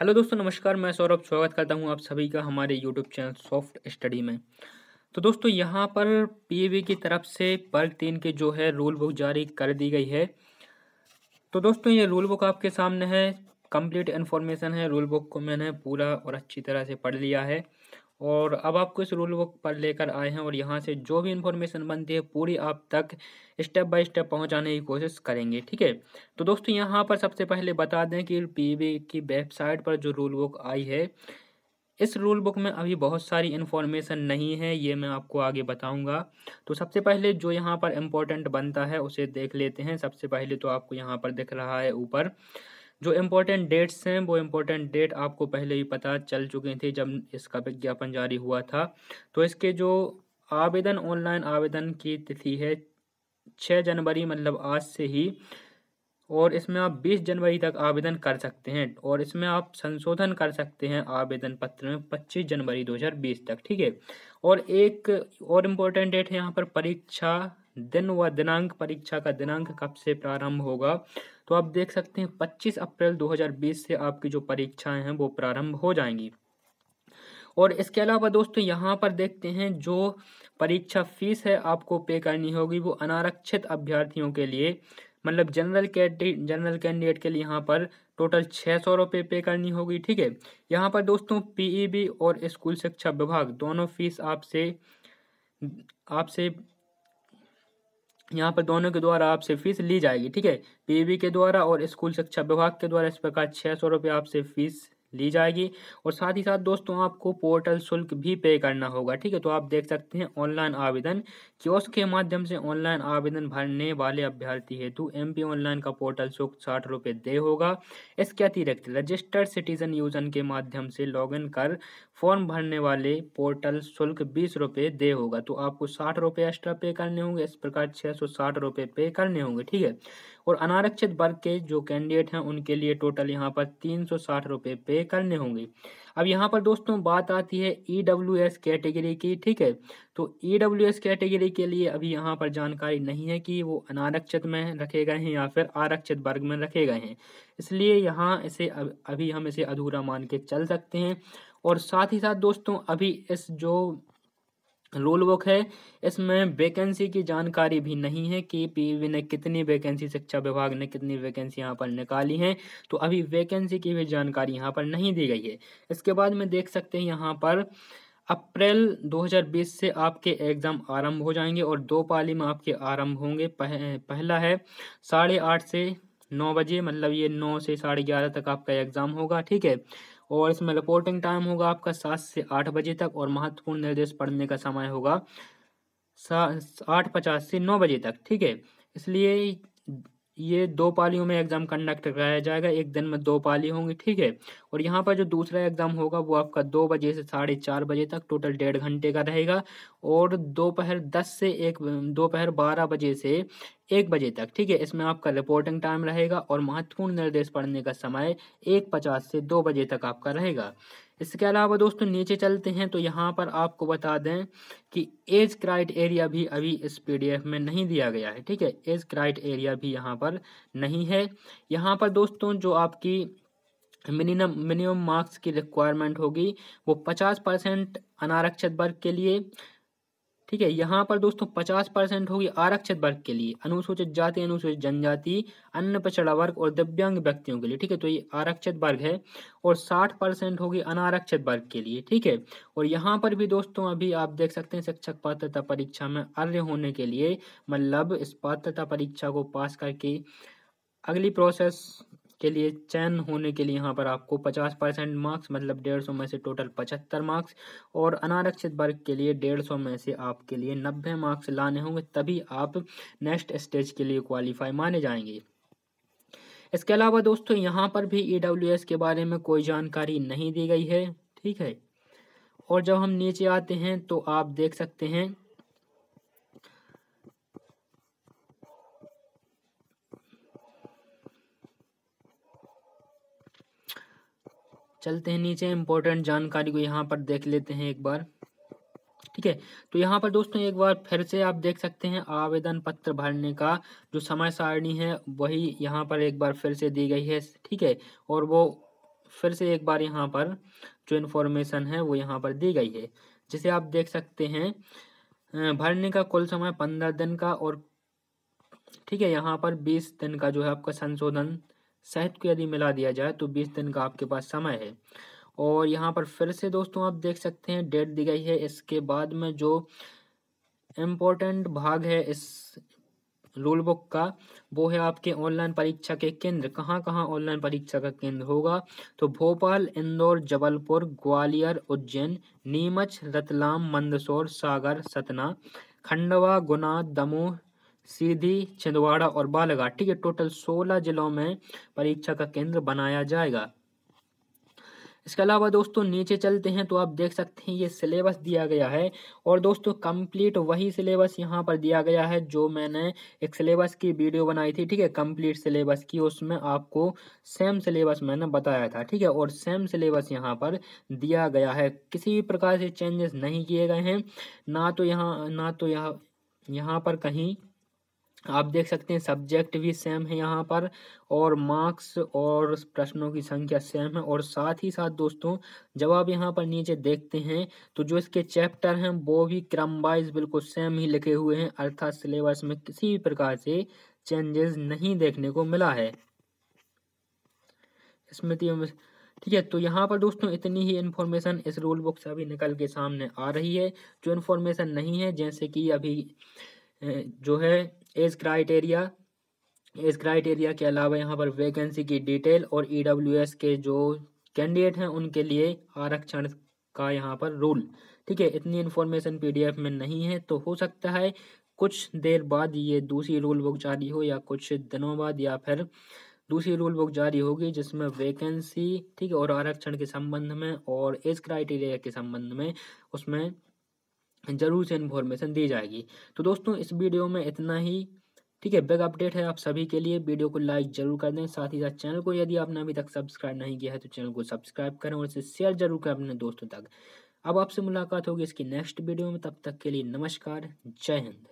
Hello दोस्तों, नमस्कार, मैं सौरभ स्वागत करता हूँ आप सभी का हमारे यूट्यूब चैनल सॉफ्ट स्टडी में। तो दोस्तों, यहाँ पर पीएबी की तरफ़ से वर्ग तीन के जो है रूल बुक जारी कर दी गई है। तो दोस्तों, ये रूल बुक आपके सामने है कंप्लीट इन्फॉर्मेशन है रूल बुक को मैंने पूरा और अच्छी तरह से पढ़ लिया है। और अब आपको इस रूल बुक पर लेकर आए हैं और यहाँ से जो भी इन्फॉर्मेशन बनती है, पूरी आप तक स्टेप बाय स्टेप पहुँचाने की कोशिश करेंगे, ठीक है? तो दोस्तों, यहाँ पर सबसे पहले बता दें कि पी की वेबसाइट पर जो रूल बुक आई है, इस रूल बुक में अभी बहुत सारी इन्फॉर्मेशन नहीं है, ये मैं आपको आगे बताऊँगा। तो सबसे पहले जो यहाँ पर इम्पोर्टेंट बनता है, उसे देख लेते हैं। सबसे पहले तो आपको यहाँ पर दिख रहा है ऊपर। जो इम्पोर्टेंट डेट्स हैं, वो इम्पोर्टेंट डेट आपको पहले ही पता चल चुके थे जब इसका विज्ञापन जारी हुआ था। तो इसके जो आवेदन ऑनलाइन आवेदन की तिथि है छः जनवरी मतलब आज से ही, और इसमें आप 20 जनवरी तक आवेदन कर सकते हैं, और इसमें आप संशोधन कर सकते हैं आवेदन पत्र में 25 जनवरी 2020 तक, ठीक है? और एक और इम्पोर्टेंट डेट है यहाँ पर परीक्षा दिन व दिनांक परीक्षा का दिनांक कब से प्रारंभ होगा? तो आप देख सकते हैं 25 अप्रैल 2020 से आपकी जो परीक्षाएँ हैं, वो प्रारंभ हो जाएँगी। और इसके अलावा दोस्तों, यहाँ पर देखते हैं, जो परीक्षा फ़ीस है आपको पे करनी होगी, वो अनारक्षित अभ्यर्थियों के लिए मतलब जनरल जनरल कैंडिडेट के लिए यहाँ पर टोटल छः सौ रुपये पे करनी होगी, ठीक है? यहाँ पर दोस्तों, पीईबी और स्कूल शिक्षा विभाग, दोनों फ़ीस आपसे आपसे यहाँ पर दोनों के द्वारा आपसे फ़ीस ली जाएगी, ठीक है? पीबी के द्वारा और स्कूल शिक्षा विभाग के द्वारा इस प्रकार छः सौ रुपये आपसे फ़ीस ली जाएगी। और साथ ही साथ दोस्तों, आपको पोर्टल शुल्क भी पे करना होगा, ठीक है? तो आप देख सकते हैं ऑनलाइन आवेदन क्योस के माध्यम से ऑनलाइन आवेदन भरने वाले अभ्यर्थी हेतु एम पी ऑनलाइन का पोर्टल शुल्क साठ रुपये दे होगा। इसके अतिरिक्त रजिस्टर्ड सिटीजन यूजन के माध्यम से लॉगिन कर फॉर्म भरने वाले पोर्टल शुल्क बीस रुपये दे होगा। तो आपको साठ रुपये एक्स्ट्रा पे करने होंगे, इस प्रकार छः सौ साठ रुपये पे करने होंगे, ठीक है? और अनारक्षित वर्ग के जो कैंडिडेट हैं, उनके लिए टोटल यहाँ पर तीन सौ साठ रुपये पे करने होंगे। अब यहाँ पर दोस्तों बात आती है ई डब्ल्यू एस कैटेगरी की, ठीक है? तो ई डब्ल्यू एस कैटेगरी के लिए अभी यहाँ पर जानकारी नहीं है कि वो अनारक्षित में रखे गए हैं या फिर आरक्षित वर्ग में रखे गए हैं। इसलिए यहाँ इसे अभी हम इसे अधूरा मान के चल सकते हैं। और साथ ही साथ दोस्तों अभी इस जो रूल बुक है। इसमें वैकेंसी की जानकारी भी नहीं है कि पीवी ने कितनी वैकेंसी शिक्षा विभाग ने कितनी वैकेंसी यहाँ पर निकाली हैं। तो अभी वैकेंसी की भी जानकारी यहाँ पर नहीं दी गई है। इसके बाद में देख सकते हैं यहाँ पर अप्रैल 2020 से आपके एग्ज़ाम आरंभ हो जाएँगे और दो पाली में आपके आरंभ होंगे। पह, पहला है साढ़े आठ से नौ बजे मतलब ये नौ से साढ़े ग्यारह तक आपका एग्ज़ाम होगा ठीक है? और इसमें रिपोर्टिंग टाइम होगा आपका सात से आठ बजे तक और महत्वपूर्ण निर्देश पढ़ने का समय होगा सा, आठ पचास से नौ बजे तक, ठीक है? इसलिए ये दो पालियों में एग्ज़ाम कंडक्ट कराया जाएगा। एक दिन में दो पाली होंगी, ठीक है? और यहाँ पर जो दूसरा एग्ज़ाम होगा, वो आपका दो बजे से साढ़े चार बजे तक टोटल डेढ़ घंटे का रहेगा और दोपहर दस से एक, दोपहर बारह बजे से एक बजे तक, ठीक है? इसमें आपका रिपोर्टिंग टाइम रहेगा और महत्वपूर्ण निर्देश पढ़ने का समय एक पचास से दो बजे तक आपका रहेगा। इसके अलावा दोस्तों, नीचे चलते हैं तो यहाँ पर आपको बता दें कि एज क्राइट एरिया भी अभी इस पीडीएफ में नहीं दिया गया है, ठीक है? एज क्राइट एरिया भी यहाँ पर नहीं है। यहाँ पर दोस्तों, जो आपकी मिनिमम मिनिमम मार्क्स की रिक्वायरमेंट होगी, वो पचास परसेंट अनारक्षित वर्ग के लिए ठीक है, यहाँ पर दोस्तों पचास परसेंट होगी आरक्षित वर्ग के लिए, अनुसूचित जाति, अनुसूचित जनजाति, अन्य पिछड़ा वर्ग और दिव्यांग व्यक्तियों के लिए, ठीक है? तो ये आरक्षित वर्ग है और साठ परसेंट होगी अनारक्षित वर्ग के लिए, ठीक है? और यहाँ पर भी दोस्तों अभी आप देख सकते हैं शिक्षक पात्रता परीक्षा में अर्य होने के लिए मतलब इस पात्रता परीक्षा को पास करके अगली प्रोसेस के लिए चयन होने के लिए यहाँ पर आपको पचास परसेंट मार्क्स मतलब डेढ़ सौ में से टोटल पचहत्तर मार्क्स और अनारक्षित वर्ग के लिए डेढ़ सौ में से आपके लिए नब्बे मार्क्स लाने होंगे, तभी आप नेक्स्ट स्टेज के लिए क्वालिफाई माने जाएँगे। इसके अलावा दोस्तों, यहाँ पर भी ई e के बारे में कोई जानकारी नहीं दी गई है, ठीक है? और जब हम नीचे आते हैं तो आप देख सकते हैं चलते हैं नीचे इम्पोर्टेंट जानकारी को यहाँ पर देख लेते हैं एक बार। ठीक है तो यहाँ पर दोस्तों एक बार फिर से आप देख सकते हैं आवेदन पत्र भरने का जो समय सारणी है, वही यहाँ पर एक बार फिर से दी गई है। ठीक है, और वो फिर से एक बार यहाँ पर जो इन्फॉर्मेशन है, वो यहाँ पर दी गई है। जिसे आप देख सकते हैं भरने का कुल समय पंद्रह दिन का और, ठीक है, यहाँ पर बीस दिन का जो है आपका संशोधन सहित को यदि मिला दिया जाए तो बीस दिन का आपके पास समय है। और यहाँ पर फिर से दोस्तों आप देख सकते हैं, डेट दी गई है इसके बाद में जो इम्पोर्टेंट भाग है इस रूल बुक का, वो है आपके ऑनलाइन परीक्षा के केंद्र। कहाँ कहाँ ऑनलाइन परीक्षा का केंद्र होगा? तो भोपाल, इंदौर, जबलपुर, ग्वालियर, उज्जैन, नीमच, रतलाम, मंदसौर, सागर, सतना, खंडवा, गुना, दमोह सीधी छिंदवाड़ा और बालाघाट ठीक है टोटल सोलह जिलों में परीक्षा का केंद्र बनाया जाएगा। इसके अलावा दोस्तों, नीचे चलते हैं तो आप देख सकते हैं ये सिलेबस दिया गया है और दोस्तों, कंप्लीट वही सिलेबस यहाँ पर दिया गया है जो मैंने एक सिलेबस की वीडियो बनाई थी, ठीक है? कंप्लीट सिलेबस की, उसमें आपको सेम सिलेबस मैंने बताया था, ठीक है? और सेम सिलेबस यहाँ पर दिया गया है। किसी भी प्रकार से चेंजेस नहीं किए गए हैं, ना तो यहाँ, ना तो यहाँ यहाँ पर कहीं आप देख सकते हैं सब्जेक्ट भी सेम है यहाँ पर और मार्क्स और प्रश्नों की संख्या सेम है और साथ ही साथ दोस्तों, जब आप यहाँ पर नीचे देखते हैं तो जो इसके चैप्टर हैं, वो भी क्रम वाइज बिल्कुल सेम ही लिखे हुए हैं, अर्थात सिलेबस में किसी भी प्रकार से चेंजेस नहीं देखने को मिला है। स्मृति ठीक है तो यहाँ पर दोस्तों इतनी ही इन्फॉर्मेशन इस रूल बुक से अभी निकल के सामने आ रही है। जो इन्फॉर्मेशन नहीं है, जैसे कि अभी जो है, एज क्राइटेरिया एज क्राइटेरिया के अलावा यहाँ पर वैकेंसी की डिटेल और ईडब्ल्यूएस के जो कैंडिडेट हैं, उनके लिए आरक्षण का यहाँ पर रूल। ठीक है, इतनी इन्फॉर्मेशन पीडीएफ में नहीं है तो हो सकता है कुछ देर बाद ये दूसरी रूल बुक जारी हो या कुछ दिनों बाद या फिर दूसरी रूल बुक जारी होगी जिसमें वैकेंसी, ठीक है, और आरक्षण के संबंध में और एज क्राइटेरिया के संबंध में उसमें ज़रूर से इन्फॉर्मेशन दी जाएगी। तो दोस्तों, इस वीडियो में इतना ही। ठीक है बिग अपडेट है आप सभी के लिए। वीडियो को लाइक ज़रूर कर दें। साथ ही साथ चैनल को यदि आपने अभी तक सब्सक्राइब नहीं किया है तो चैनल को सब्सक्राइब करें और इसे शेयर ज़रूर करें अपने दोस्तों तक। अब आपसे मुलाकात होगी इसकी नेक्स्ट वीडियो में। तब तक के लिए नमस्कार। जय हिंद।